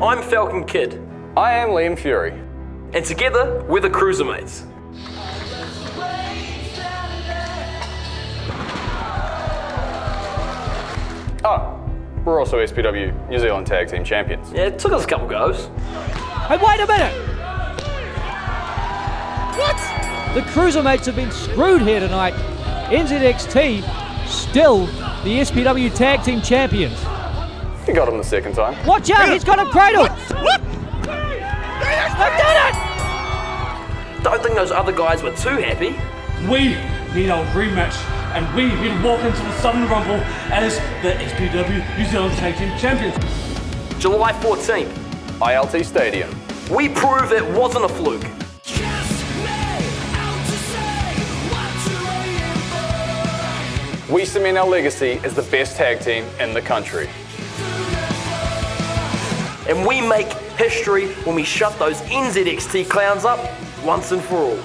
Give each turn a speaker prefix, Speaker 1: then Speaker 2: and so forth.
Speaker 1: I'm Falcon Kid,
Speaker 2: I am Liam Fury.
Speaker 1: and together we're the Cruisermates.
Speaker 2: Oh, we're also SPW New Zealand Tag Team Champions.
Speaker 1: Yeah, it took us a couple goes.
Speaker 3: Hey, wait a minute! What? The Cruisermates have been screwed here tonight. NZXT still the SPW Tag Team Champions.
Speaker 2: You got him the second time.
Speaker 3: Watch out, he's got a cradle! They've done it!
Speaker 1: Don't think those other guys were too happy.
Speaker 4: We need our rematch, and we need to walk into the Southern Rumble as the SPW New Zealand Tag Team Champions.
Speaker 1: July 14th,
Speaker 2: ILT Stadium.
Speaker 1: we prove it wasn't a fluke.
Speaker 2: We cement our legacy as the best tag team in the country.
Speaker 1: And we make history when we shut those NZXT clowns up once and for all.